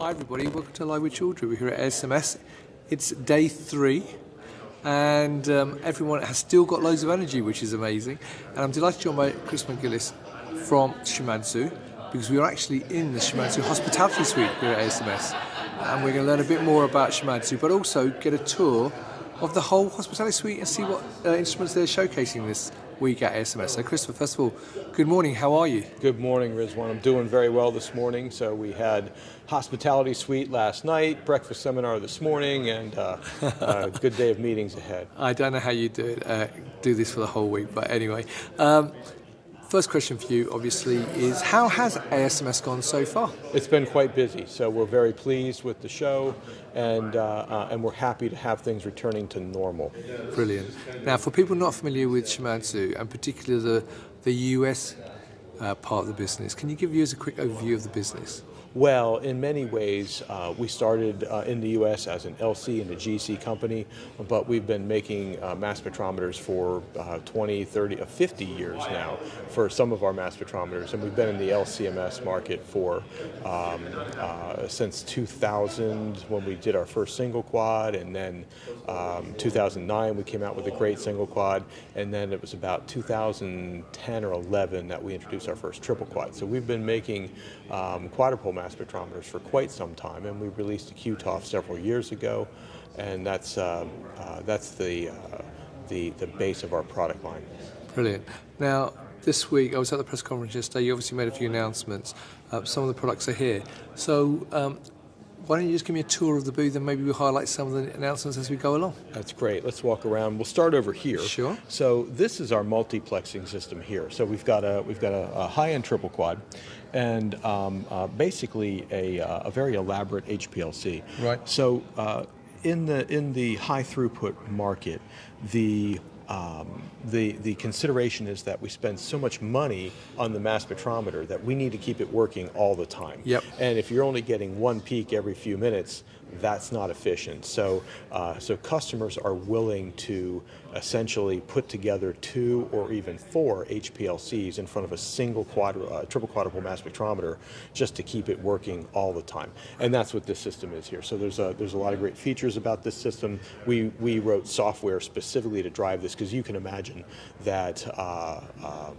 Hi everybody, welcome to Live with Children. We're here at ASMS. It's day three and um, everyone has still got loads of energy, which is amazing. And I'm delighted to join by Chris McGillis from Shimadzu because we are actually in the Shimadzu Hospitality Suite here at ASMS, And we're going to learn a bit more about Shimadzu, but also get a tour of the whole hospitality suite and see what uh, instruments they're showcasing this week at ASMS. So, Christopher, first of all, good morning. How are you? Good morning, Rizwan. I'm doing very well this morning. So we had hospitality suite last night, breakfast seminar this morning, and uh, a good day of meetings ahead. I don't know how you do it, uh, do this for the whole week, but anyway. Um, First question for you, obviously, is how has ASMS gone so far? It's been quite busy, so we're very pleased with the show, and uh, uh, and we're happy to have things returning to normal. Brilliant. Now, for people not familiar with Shimadzu, and particularly the the US uh, part of the business, can you give us a quick overview of the business? Well, in many ways, uh, we started uh, in the U.S. as an LC and a GC company, but we've been making uh, mass spectrometers for uh, 20, 30, uh, 50 years now for some of our mass spectrometers, and we've been in the LCMS market for um, uh, since 2000 when we did our first single quad, and then um, 2009 we came out with a great single quad, and then it was about 2010 or 11 that we introduced our first triple quad. So we've been making um, quadrupole mass mass spectrometers for quite some time, and we released a QTOF several years ago, and that's uh, uh, that's the, uh, the the base of our product line. Brilliant. Now, this week I was at the press conference yesterday. You obviously made a few announcements. Uh, some of the products are here. So. Um, why don't you just give me a tour of the booth and maybe we'll highlight some of the announcements as we go along? That's great. Let's walk around. We'll start over here. Sure. So this is our multiplexing system here. So we've got a we've got a, a high-end triple quad, and um, uh, basically a, uh, a, very elaborate HPLC. Right. So uh, in the in the high throughput market, the um, the, the consideration is that we spend so much money on the mass spectrometer that we need to keep it working all the time. Yep. And if you're only getting one peak every few minutes, that's not efficient. So, uh, so customers are willing to essentially put together two or even four HPLCs in front of a single quadru- uh, triple quadrupole mass spectrometer just to keep it working all the time. And that's what this system is here. So there's a, there's a lot of great features about this system. We, we wrote software specifically to drive this because you can imagine that uh, um,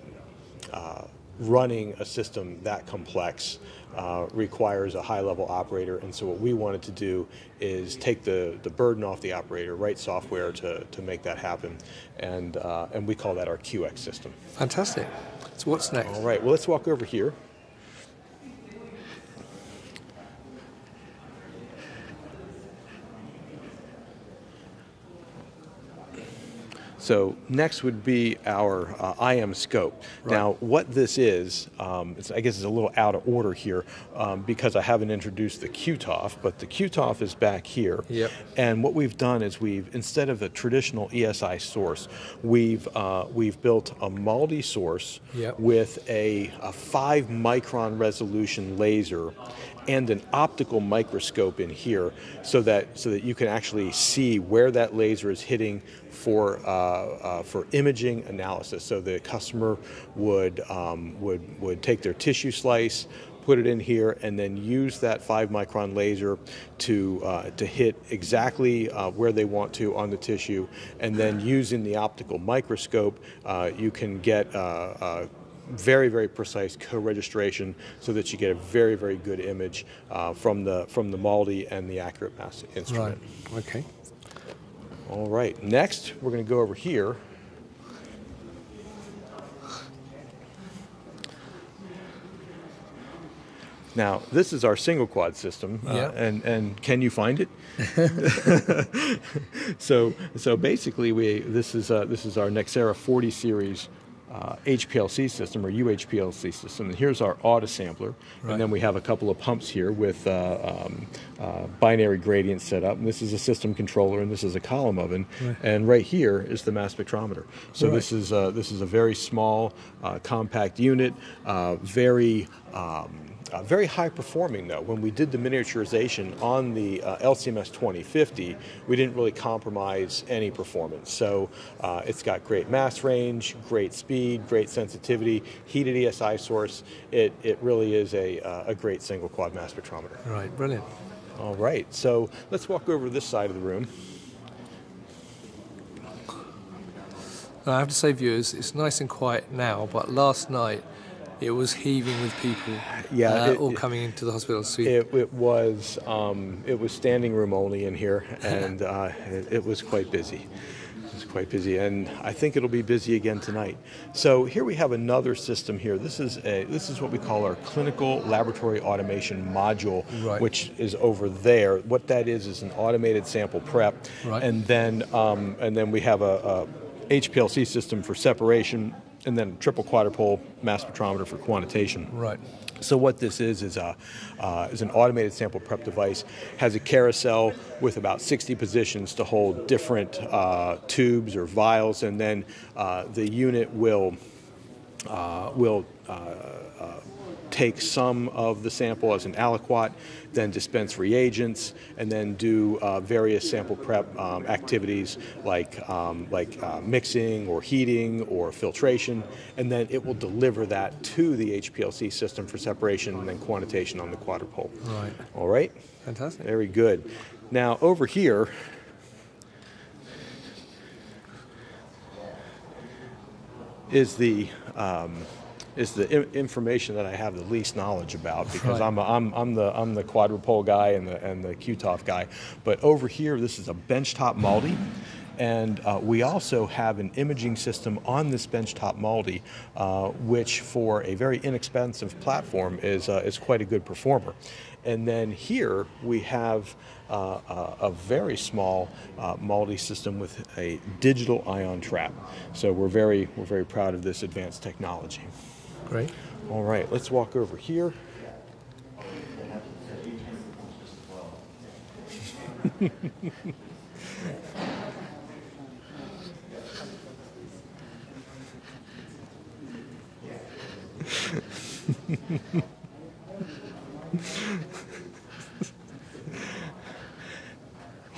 uh, running a system that complex uh, requires a high level operator and so what we wanted to do is take the, the burden off the operator, write software to, to make that happen and, uh, and we call that our QX system. Fantastic. So what's next? All right, well let's walk over here. So next would be our uh, iMScope. Right. Now, what this is, um, I guess it's a little out of order here um, because I haven't introduced the QTOF, but the QTOF is back here. Yep. And what we've done is we've, instead of the traditional ESI source, we've, uh, we've built a MALDI source yep. with a, a five micron resolution laser and an optical microscope in here so that so that you can actually see where that laser is hitting for uh, uh, for imaging analysis. So the customer would um, would would take their tissue slice, put it in here, and then use that five micron laser to uh, to hit exactly uh, where they want to on the tissue, and then using the optical microscope, uh, you can get uh, uh, very very precise co-registration so that you get a very very good image uh, from the from the MALDI and the accurate mass instrument. Right. Okay. All right, next we're going to go over here. Now, this is our single quad system, uh, yeah. and, and can you find it? so, so basically, we this is uh, this is our Nexera 40 series uh, HPLC system or UHPLC system. And here's our autosampler, right. and then we have a couple of pumps here with uh, um, uh, binary gradients set up. And this is a system controller, and this is a column oven, right. and right here is the mass spectrometer. So right. this is uh, this is a very small, uh, compact unit, uh, very um, Uh, very high performing though. When we did the miniaturization on the uh, LCMS 2050, we didn't really compromise any performance. So uh, it's got great mass range, great speed, great sensitivity, heated ESI source. It, it really is a, uh, a great single quad mass spectrometer. Right, brilliant. All right, so let's walk over to this side of the room. I have to say, viewers, it's nice and quiet now, but last night it was heaving with people. Yeah, uh, it- all coming into the hospital suite. It, it was um, it was standing room only in here, and uh, it, it was quite busy. It was quite busy, and I think it'll be busy again tonight. So here we have another system here. This is a this is what we call our clinical laboratory automation module, Right. which is over there. What that is is an automated sample prep, Right. and then um, and then we have a, a HPLC system for separation, and then triple quadrupole mass spectrometer for quantitation. right. So what this is is a uh, is an automated sample prep device. Has a carousel with about 60 positions to hold different uh, tubes or vials, and then uh, the unit will uh, will uh, uh, take some of the sample as an aliquot, then dispense reagents, and then do uh, various sample prep um, activities like um, like uh, mixing or heating or filtration, and then it will deliver that to the HPLC system for separation and then quantitation on the quadrupole. Right. All right. Fantastic. Very good. Now over here is the um, is the I- information that I have the least knowledge about because Right. I'm, a, I'm I'm the I'm the quadrupole guy and the and the QTOF guy. But over here, this is a benchtop Maldi. And uh, we also have an imaging system on this benchtop Maldi, uh, which for a very inexpensive platform is, uh, is quite a good performer. And then here we have uh, a, a very small uh, Maldi system with a digital ion trap. So we're very, we're very proud of this advanced technology. Great. All right, let's walk over here.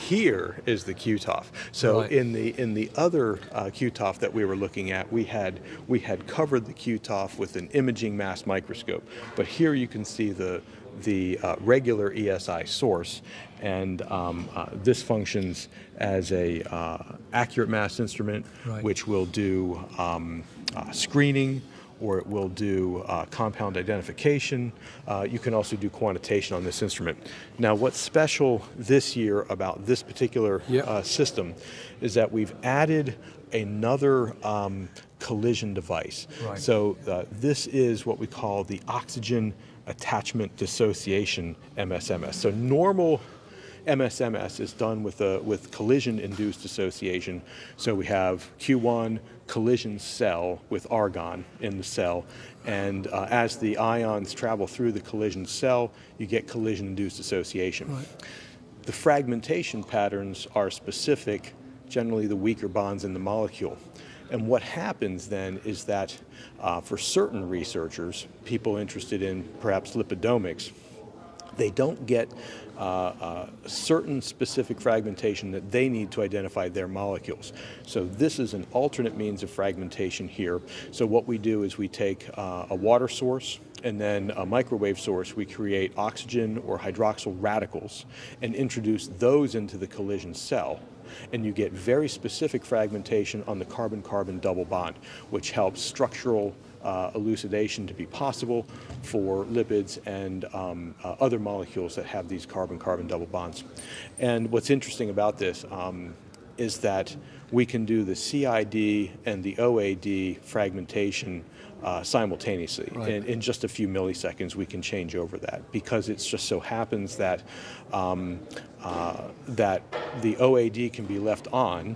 Here is the QTOF. So Right. in the in the other uh, QTOF that we were looking at, we had we had covered the QTOF with an imaging mass microscope. But here you can see the the uh, regular ESI source, and um, uh, this functions as a uh, accurate mass instrument, Right. which will do um, uh, screening or it will do uh, compound identification. Uh, you can also do quantitation on this instrument. Now, what's special this year about this particular Yep. uh, system is that we've added another um, collision device. Right. So uh, this is what we call the oxygen attachment dissociation MSMS. So normal MSMS is done with a with collision-induced dissociation. So we have Q1 collision cell with argon in the cell, and uh, as the ions travel through the collision cell, you get collision-induced dissociation. Right. The fragmentation patterns are specific, generally the weaker bonds in the molecule. And what happens then is that uh, for certain researchers, people interested in perhaps lipidomics, they don't get uh, uh, certain specific fragmentation that they need to identify their molecules. So this is an alternate means of fragmentation here. So what we do is we take uh, a water source and then a microwave source, we create oxygen or hydroxyl radicals and introduce those into the collision cell and you get very specific fragmentation on the carbon-carbon double bond, which helps structural uh, elucidation to be possible for lipids and um, uh, other molecules that have these carbon-carbon double bonds. And what's interesting about this um, is that we can do the CID and the OAD fragmentation uh, simultaneously. Right. In, in just a few milliseconds, we can change over that because it just so happens that um, uh, that the OAD can be left on,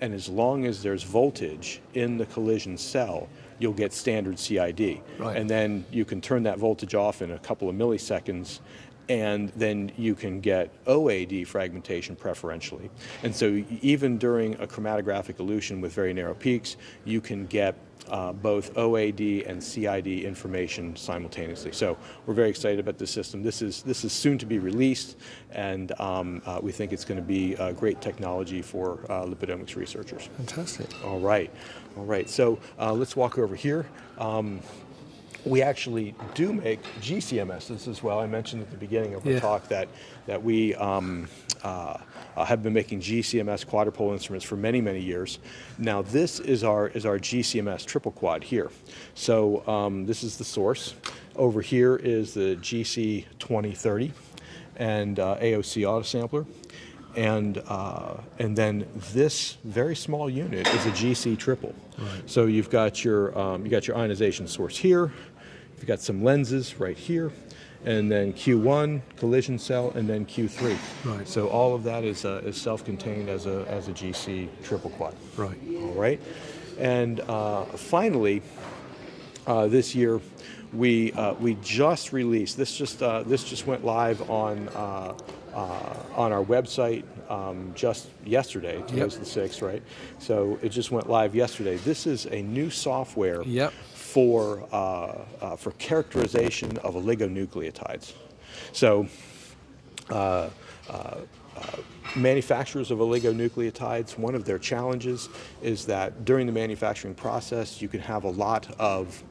and as long as there's voltage in the collision cell, you'll get standard CID. Right. And then you can turn that voltage off in a couple of milliseconds, and then you can get OAD fragmentation preferentially. And so even during a chromatographic elution with very narrow peaks, you can get uh, both OAD and CID information simultaneously. So we're very excited about this system. This is this is soon to be released, and um, uh, we think it's going to be a great technology for uh, lipidomics researchers. Fantastic. All right, all right. So uh, let's walk over here. Um, we actually do make GCMSs as well. I mentioned at the beginning of the Yeah. talk that that we um, uh, uh, have been making GCMS quadrupole instruments for many many years. Now this is our is our GCMS triple quad here. So um, this is the source. Over here is the GC 2030 and uh, AOC autosampler. And, uh, and then this very small unit is a GC triple. So you've got your, um, you got your ionization source here, you've got some lenses right here, and then Q1, collision cell, and then Q3. Right. So all of that is, uh, is self-contained as a, as a GC triple quad. Right. All right. And uh, finally, uh, this year, we uh, we just released this. Just uh, this just went live on uh, uh, on our website um, just yesterday. Today's the sixth, right? So it just went live yesterday. This is a new software Yep. For uh, uh, for characterization of oligonucleotides. So. Uh, manufacturers of oligonucleotides, one of their challenges is that during the manufacturing process, you can have a lot of,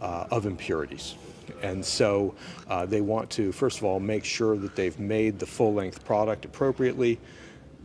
uh, of impurities. And so uh, they want to, first of all, make sure that they've made the full length product appropriately.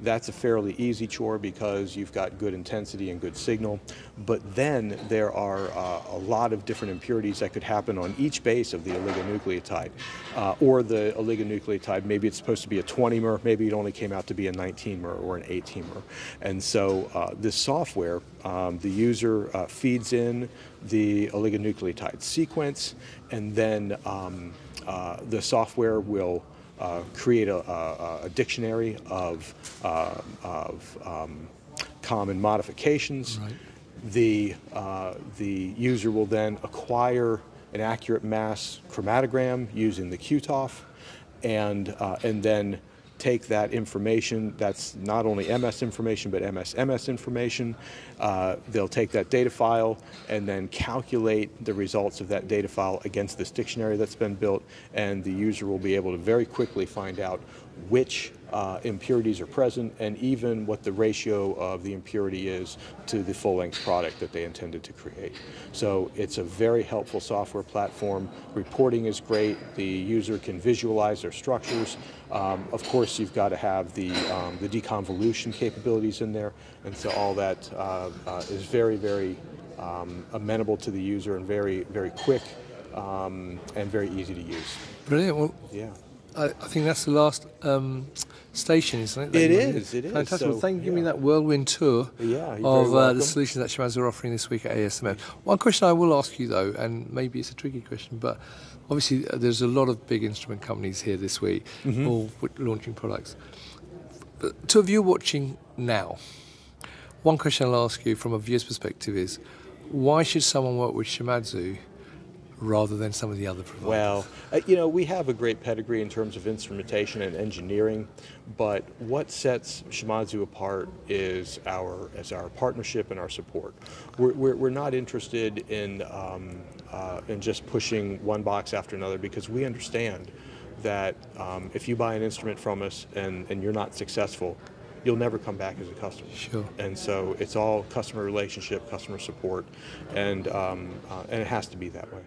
That's a fairly easy chore because you've got good intensity and good signal. But then there are uh, a lot of different impurities that could happen on each base of the oligonucleotide. Uh, or the oligonucleotide, maybe it's supposed to be a 20 mer, maybe it only came out to be a 19 mer or an 18 mer. And so uh, this software, um, the user uh, feeds in the oligonucleotide sequence, and then um, uh, the software will uh, create a, a, a dictionary of, uh, of um, common modifications. Right. The, uh, the user will then acquire an accurate mass chromatogram using the QTOF and, uh, and then take that information, that's not only MS information, but MS MS information. Uh, they'll take that data file and then calculate the results of that data file against this dictionary that's been built, and the user will be able to very quickly find out which uh, impurities are present and even what the ratio of the impurity is to the full-length product that they intended to create. So it's a very helpful software platform. Reporting is great. The user can visualize their structures. Um, of course, you've got to have the, um, the deconvolution capabilities in there, and so all that uh, uh, is very, very um, amenable to the user and very, very quick um, and very easy to use. Brilliant. Well, Yeah. I, I think that's the last um, station, isn't it? It is, it is. Fantastic. So, well, thank you for giving me that whirlwind tour Yeah, of uh, the solutions that Shimadzu are offering this week at ASMS. One question I will ask you, though, and maybe it's a tricky question, but obviously uh, there's a lot of big instrument companies here this week, Mm-hmm. all launching products. But to a viewer watching now, one question I'll ask you from a viewer's perspective is, why should someone work with Shimadzu rather than some of the other providers? Well, uh, you know, we have a great pedigree in terms of instrumentation and engineering, but what sets Shimadzu apart is our is our partnership and our support. We're, we're, we're not interested in um, uh, in just pushing one box after another because we understand that um, if you buy an instrument from us and, and you're not successful, you'll never come back as a customer. Sure. And so it's all customer relationship, customer support, and um, uh, and it has to be that way.